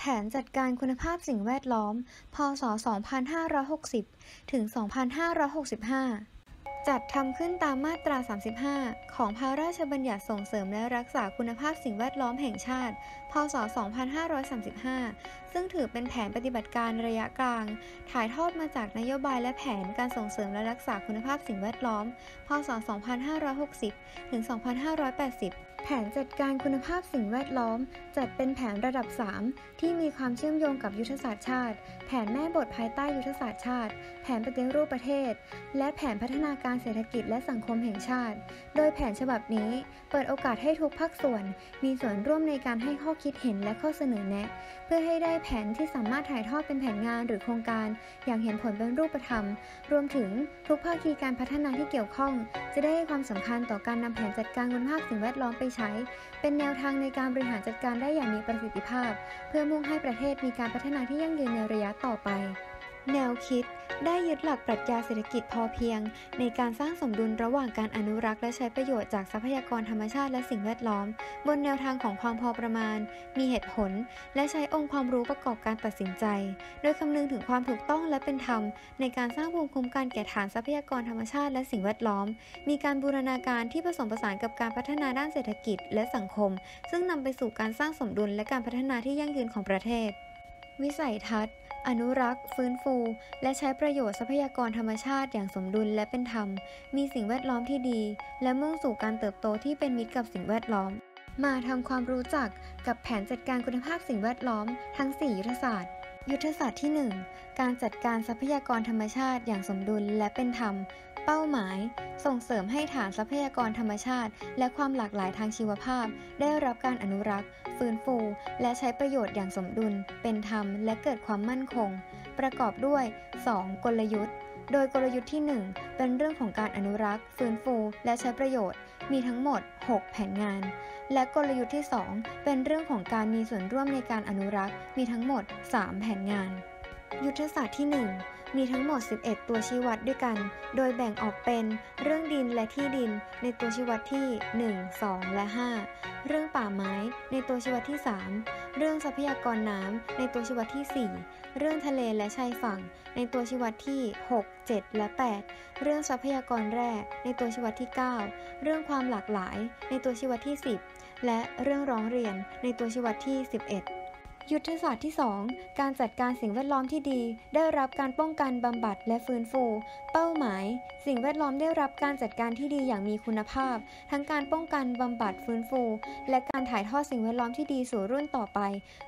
แผนจัดการคุณภาพสิ่งแวดล้อม พศ 2560 ถึง 2565 จัดทำขึ้นตามมาตรา 35 ของพระราชบัญญัติส่งเสริมและรักษาคุณภาพสิ่งแวดล้อมแห่งชาติ พศ 2535ซึ่งถือเป็นแผนปฏิบัติการระยะกลาง ถ่ายทอดมาจากนโยบายและแผนการส่งเสริมและรักษาคุณภาพสิ่งแวดล้อม พศ 2560 ถึง 2580 แผนจัดการคุณภาพสิ่งแวดล้อม จัดเป็นแผนระดับ 3 ที่มีความเชื่อมโยงกับยุทธศาสตร์ชาติ แผนแม่บทภายใต้ยุทธศาสตร์ชาติ แผนปฏิรูปประเทศ และแผนพัฒนาการเศรษฐกิจและสังคมแห่งชาติ โดยแผนฉบับนี้เปิดโอกาสให้ทุกภาคส่วน มีส่วนร่วมในการให้ข้อคิดเห็นและข้อเสนอแนะ เพื่อให้ได้แผนที่สามารถถ่ายทอดเป็นแผนงานหรือโครงการ อย่างเห็นผลเป็นรูปธรรม รวมถึงทุกภาคีการพัฒนาที่เกี่ยวข้อง จะได้ให้ความสำคัญต่อการนำแผนจัดการคุณภาพสิ่งแวดล้อมไปใช้ เป็นแนวทางในการบริหารจัดการได้อย่างมีประสิทธิภาพ เพื่อมุ่งให้ประเทศมีการพัฒนาที่ยั่งยืนในระยะต่อไป แนวคิดได้ยึดหลักปรัชญาเศรษฐกิจพอเพียง ในการสร้างสมดุลระหว่างการอนุรักษ์และใช้ประโยชน์จากทรัพยากรธรรมชาติและสิ่งแวดล้อม บนแนวทางของความพอประมาณ มีเหตุผล และใช้องค์ความรู้ประกอบการตัดสินใจ โดยคำนึงถึงความถูกต้องและเป็นธรรม ในการสร้างภูมิคุ้มกันแก่ฐานทรัพยากรธรรมชาติและสิ่งแวดล้อม มีการบูรณาการที่ผสมผสานกับการพัฒนาด้านเศรษฐกิจและสังคม ซึ่งนำไปสู่การสร้างสมดุลและการพัฒนาที่ยั่งยืนของประเทศ วิสัยทัศน์ อนุรักษ์ ฟื้นฟู และใช้ประโยชน์ทรัพยากรธรรมชาติอย่างสมดุลและเป็นธรรม มีสิ่งแวดล้อมที่ดี และมุ่งสู่การเติบโตที่เป็นมิตรกับสิ่งแวดล้อม มาทำความรู้จักกับแผนจัดการคุณภาพสิ่งแวดล้อม ทั้ง 4 ยุทธศาสตร์ ยุทธศาสตร์ที่ 1 การจัดการทรัพยากรธรรมชาติอย่างสมดุลและเป็นธรรม เป้าหมาย ส่งเสริมให้ฐานทรัพยากรธรรมชาติ และความหลากหลายทางชีวภาพ ได้รับการอนุรักษ์ ฟื้นฟู และใช้ประโยชน์อย่างสมดุล เป็นธรรม และเกิดความมั่นคง ประกอบด้วย 2. กลยุทธ์ โดยกลยุทธ์ที่ 1 เป็นเรื่องของการอนุรักษ์ ฟื้นฟู และใช้ประโยชน์ มีทั้งหมด 6 แผนงาน และกลยุทธ์ที่ 2 เป็นเรื่องของการมีส่วนร่วมในการอนุรักษ์ มีทั้งหมด 3 แผนงาน ยุทธศาสตร์ที่ 1 มีทั้งหมด 11 ตัวชี้วัดด้วยกัน โดยแบ่งออกเป็นเรื่องดินและที่ดินในตัวชี้วัดที่ 1 2 และ 5 เรื่องป่าไม้ในตัวชี้วัดที่ 3 เรื่องทรัพยากรน้ำในตัวชี้วัดที่ 4 เรื่องทะเลและชายฝั่ง ในตัวชี้วัดที่ 6 7 และ 8 เรื่องทรัพยากรแร่ในตัวชี้วัดที่ 9 เรื่องความหลากหลายในตัวชี้วัดที่ 10 และเรื่องร้องเรียนในตัวชี้วัดที่ 11 ยุทธศาสตร์ที่ 2 การจัดการสิ่งแวดล้อมที่ดี ได้รับการป้องกันบำบัดและฟื้นฟู เป้าหมาย สิ่งแวดล้อมได้รับการจัดการที่ดีอย่างมีคุณภาพ ทั้งการป้องกันบำบัดฟื้นฟู และการถ่ายทอดสิ่งแวดล้อมที่ดีสู่รุ่นต่อไป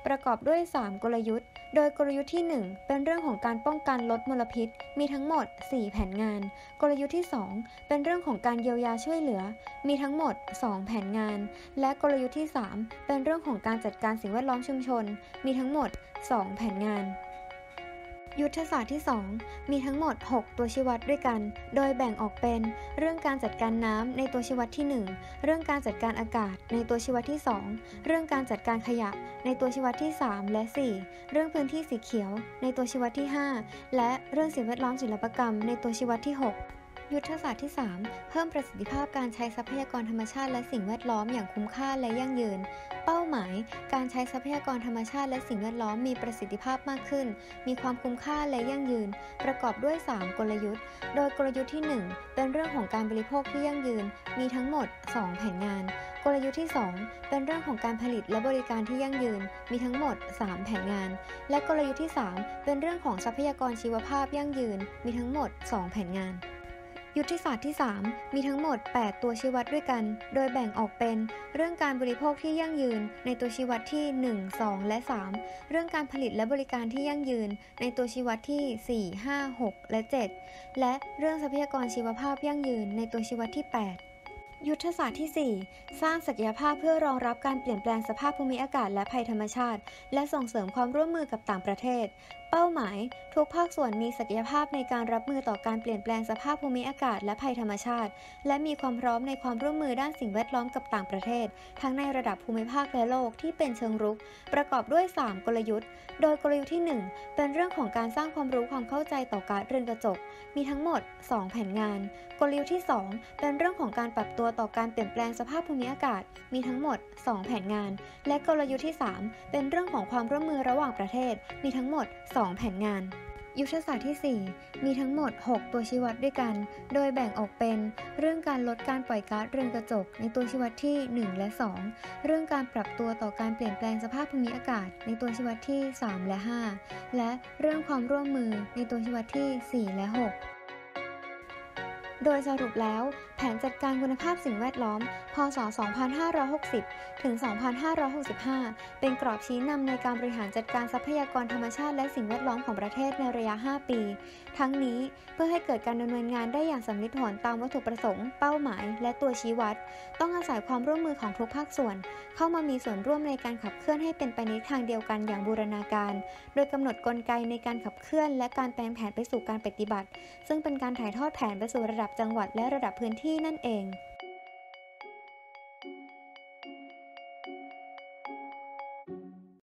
ประกอบด้วย 3 กลยุทธ์ โดยกลยุทธ์ที่ 1 เป็นเรื่องของการป้องกันลดมลพิษ มีทั้งหมด 4 แผนงาน กลยุทธ์ที่ 2 เป็นเรื่องของการเยียวยาช่วยเหลือ มีทั้งหมด 2 แผนงาน และกลยุทธ์ที่ 3 เป็นเรื่องของการจัดการสิ่งแวดล้อมชุมชนมีทั้งหมด 2 แผนงาน ยุทธศาสตร์ที่ 2 มีทั้งหมด 6 ตัวชี้วัดด้วยกัน โดยแบ่งออกเป็น เรื่องการจัดการน้ำในตัวชี้วัดที่ 1 เรื่องการจัดการอากาศในตัวชี้วัดที่ 2 เรื่องการจัดการขยะในตัวชี้วัดที่ 3 และ 4 เรื่องพื้นที่สีเขียวในตัวชี้วัดที่ 5 และเรื่องสิ่งแวดล้อมศิลปกรรมในตัวชี้วัดที่ 6 ยุทธศาสตร์ที่ 3 เพิ่มประสิทธิภาพการใช้ทรัพยากรธรรมชาติและสิ่งแวดล้อมอย่างคุ้มค่าและยั่งยืน เป้าหมาย การใช้ทรัพยากรธรรมชาติและสิ่งแวดล้อมมีประสิทธิภาพมากขึ้น มีความคุ้มค่าและยั่งยืน ประกอบด้วย 3 กลยุทธ์ โดยกลยุทธ์ที่ 1 เป็นเรื่องของการบริโภคที่ยั่งยืน มีทั้งหมด 2 แผนงาน กลยุทธ์ที่ 2 เป็นเรื่องของการผลิตและบริการที่ยั่งยืน มีทั้งหมด 3 แผนงาน และกลยุทธ์ที่ 3 เป็นเรื่องของทรัพยากรชีวภาพยั่งยืน มีทั้งหมด 2 แผนงาน ยุทธศาสตร์ที่ 3 มีทั้งหมด 8 ตัวชี้วัดด้วยกัน โดยแบ่งออกเป็น เรื่องการบริโภคที่ยั่งยืน ในตัวชี้วัดที่ 1 2 และ 3 เรื่องการผลิตและบริการที่ยั่งยืน ในตัวชี้วัดที่ 4 5 6 และ 7 และเรื่องทรัพยากรชีวภาพยั่งยืน ในตัวชี้วัดที่ 8ยุทธศาสตร์ที่ 4 สร้างศักยภาพเพื่อรองรับการเปลี่ยนแปลงสภาพภูมิอากาศและภัยธรรมชาติ และส่งเสริมความร่วมมือกับต่างประเทศ เป้าหมาย ทุกภาคส่วนมีศักยภาพในการรับมือต่อการเปลี่ยนแปลงสภาพภูมิอากาศและภัยธรรมชาติ และมีความพร้อมในความร่วมมือด้านสิ่งแวดล้อมกับต่างประเทศ ทั้งในระดับภูมิภาคและโลกที่เป็นเชิงรุก ประกอบด้วย 3 กลยุทธ์ โดยกลยุทธ์ที่ 1 เป็นเรื่องของการสร้างความรู้ความเข้าใจต่อการเรือนกระจก มีทั้งหมด 2 แผนงาน กลยุทธ์ที่ 2 เป็นเรื่องของการปรับตัวต่อการเปลี่ยนแปลงสภาพภูมิอากาศ มีทั้งหมด 2 แผนงาน และกลยุทธ์ที่ 3 เป็นเรื่องของความร่วมมือระหว่างประเทศ มีทั้งหมด2แผนงาน ยุทธศาสตร์ที่ 4 มีทั้งหมด 6 ตัวชี้วัดด้วยกัน โดยแบ่งออกเป็น เรื่องการลดการปล่อยก๊าซเรือนกระจกในตัวชี้วัดที่ 1 และ 2 เรื่องการปรับตัวต่อการเปลี่ยนแปลงสภาพภูมิอากาศ ในตัวชี้วัดที่ 3 และ 5 และเรื่องความร่วมมือในตัวชี้วัดที่ 4 และ 6โดยสรุปแล้ว ผนจัดการคุณภาพสิ่งแวดล้อม พศ 2560 ถึง 2565 เป็นกรอบชี้นำในการบริหารจัดการทรัพยากรธรรมชาติและสิ่งแวดล้อมของประเทศในระยะ 5 ปี ทั้งนี้เพื่อให้เกิดการดำเนินงานได้อย่างสำลิดผลตามวัตถุประสงค์ เป้าหมาย และตัวชี้วัด ต้องอาศัยความร่วมมือของทุกภาคส่วน เข้ามามีส่วนร่วมในการขับเคลื่อนให้เป็นไปในทางเดียวกันอย่างบูรณาการ โดยกำหนดกลไกในการขับเคลื่อน และการแปลงแผนไปสู่การปฏิบัติ ซึ่งเป็นการถ่ายทอดแผนไปสู่ระดับจังหวัดและระดับพื้นที่ที่นั่นเอง